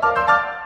Música